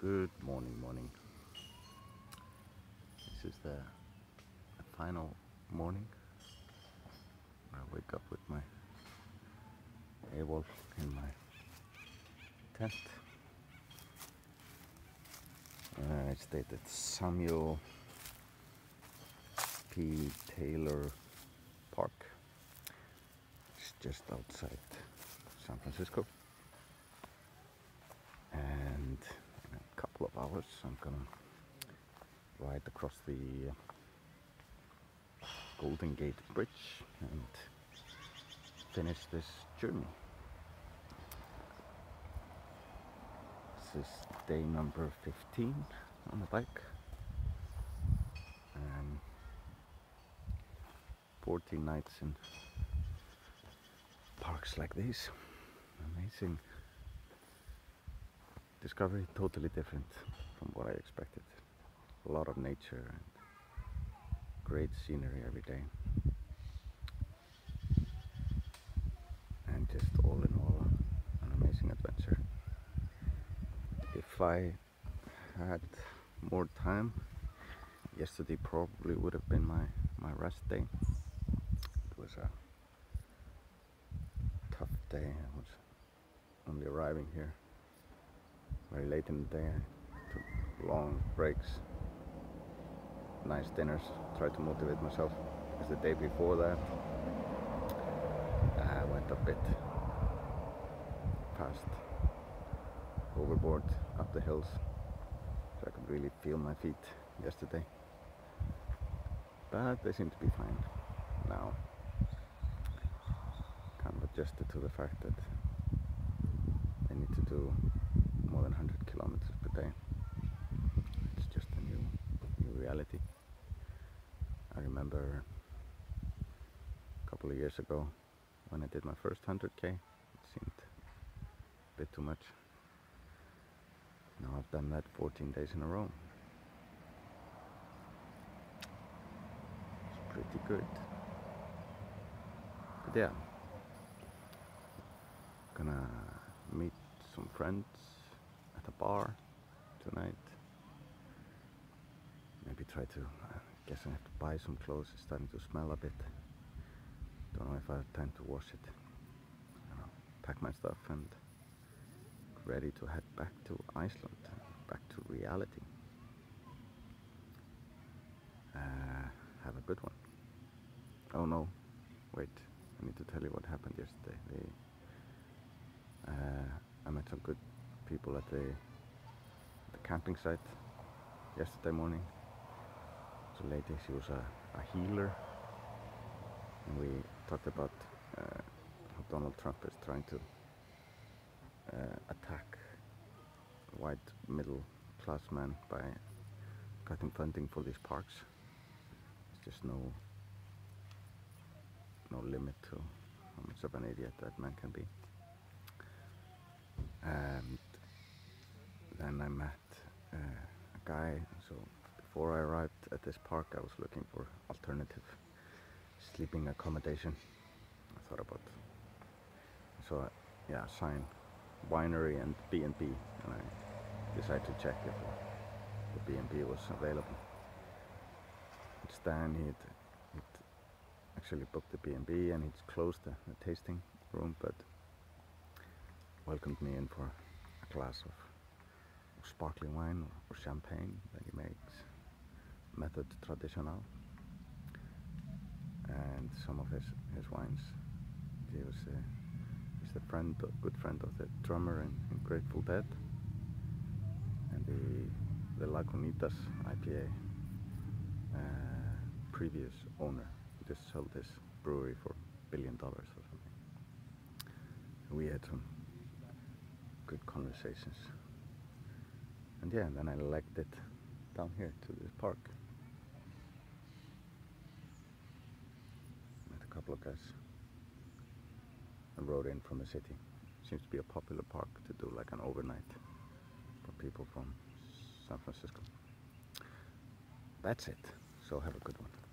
Good morning, morning. This is the, the final morning. I wake up with my AWOL in my tent. Uh, I stayed at Samuel P. Taylor Park. It's just outside San Francisco. And in a couple of hours, I'm gonna ride across the uh, Golden Gate Bridge and finish this journey. This is day number 15 on the bike. And 14 nights in parks like these. Amazing discovery, totally different from what I expected. A lot of nature and great scenery every day. And just all in all, an amazing adventure. If I had more time, yesterday probably would have been my, my rest day. It was a tough day. I was only arriving here very late in the day. I took long breaks, nice dinners, tried to motivate myself. Because the day before that, I went a bit past overboard, up the hills. So I could really feel my feet yesterday. But they seem to be fine now. Kind of adjusted to the fact that I need to do more than 100 kilometers per day. It's just a new, new reality. I remember a couple of years ago when I did my first 100k, it seemed a bit too much. Now I've done that 14 days in a row. It's pretty good. But yeah, gonna meet some friends at a bar tonight. Maybe try to, I guess I have to buy some clothes, it's starting to smell a bit. Don't know if I have time to wash it. Pack my stuff and ready to head back to Iceland, back to reality. Uh, have a good one. Oh no, wait, I need to tell you what happened yesterday. Uh, I met some good people at the, the camping site yesterday morning. So lady, she was a, a healer, and we talked about uh, how Donald Trump is trying to uh, attack white middle class men by cutting funding for these parks. There's just no no limit to how much of an idiot that man can be. And then I met uh, a guy. So before I arrived at this park, I was looking for alternative sleeping accommodation. I thought about so uh, yeah, sign winery and B&B, and I decided to check if the B&B was available. Stan, he'd, he'd actually booked the B&B and he'd closed the, the tasting room, but welcomed me in for a glass of sparkling wine or, champagne that he makes, method traditional, and some of his, his wines. He was uh, he's the friend, good friend of the drummer in, in Grateful Dead, and the the Lagunitas IPA uh, previous owner who just sold this brewery for a billion dollars or something. We had some good conversations. And yeah, then I legged it down here to this park. Guys and rode in from the city. Seems to be a popular park to do like an overnight for people from San Francisco. That's it. So have a good one.